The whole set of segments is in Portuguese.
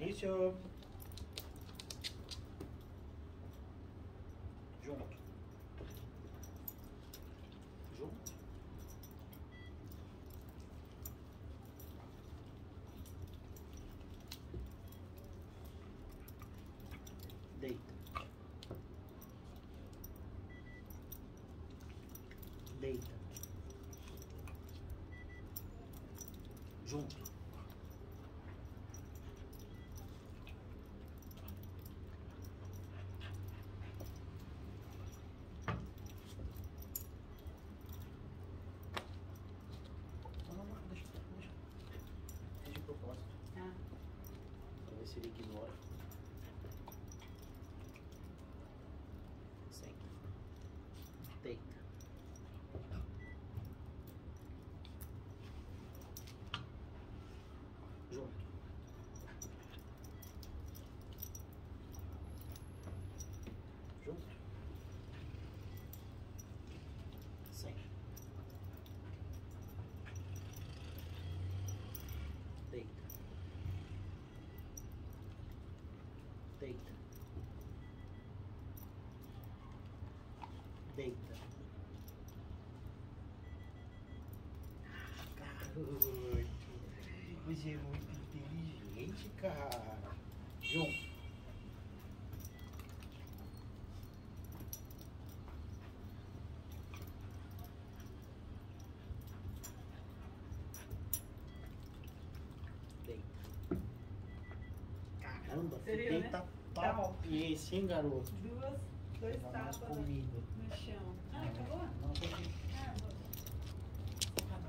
Início. Junto. Junto. Deita. Deita. Junto. city can. Deita. Deita. Garoto. Você é muito inteligente, cara. Junto. Deita. Caramba, viu, fiquei né? tá Tá hein, garoto? duas, dois tapas comida. no chão. Ah, acabou? Não, tem que... Ah, vou.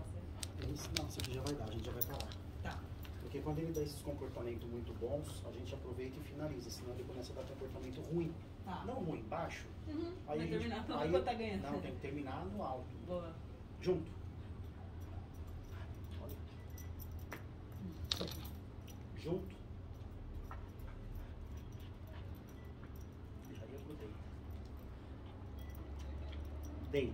Você- Esse, não, isso aqui já vai dar, a gente já vai parar. Tá. Porque quando ele dá esses comportamentos muito bons, a gente aproveita e finaliza, senão ele começa a dar comportamento ruim. Tá. Não ruim, baixo. Uhum. Aí Vai a gente- terminar tudo aí- tá ganhando. Não, tem que terminar no alto. Boa. Junto. Olha. Junto. Já ia pro deita. Deita.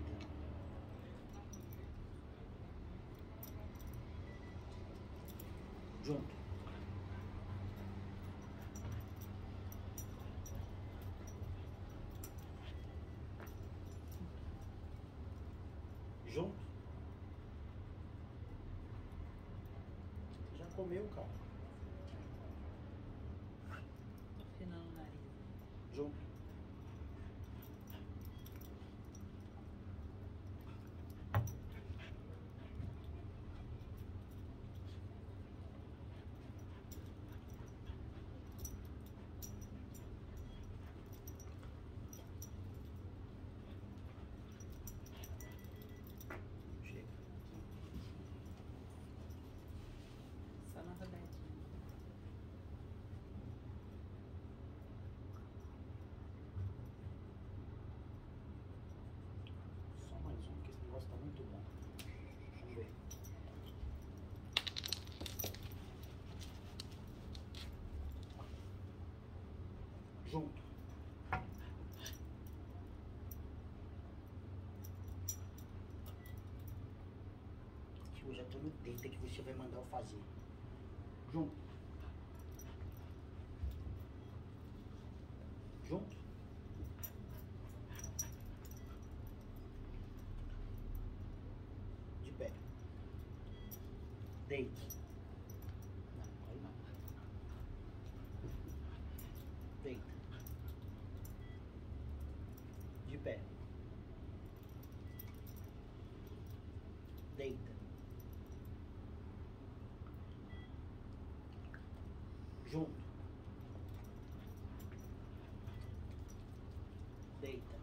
Junto. Junto. Já comeu, cara. Final no nariz. Junto. Negócio tá muito bom. Vamos ver. Junto. Eu já tô no deita que você vai mandar eu fazer. Junto. Junto. De pé. Deite. Não, aí não. Deita. De pé. Deita. Junto. Deita.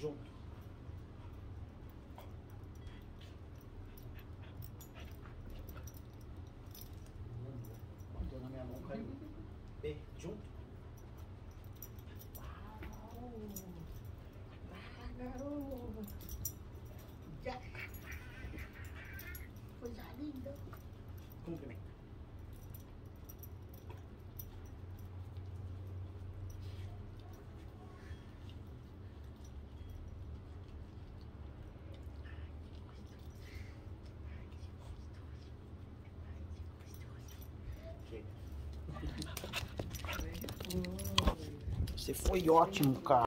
Junto. Mandou na minha mão, caiu. B, junto. Uau! Ah, garoto! Já. Coisa linda. Cumprimento. Você foi ótimo, cara.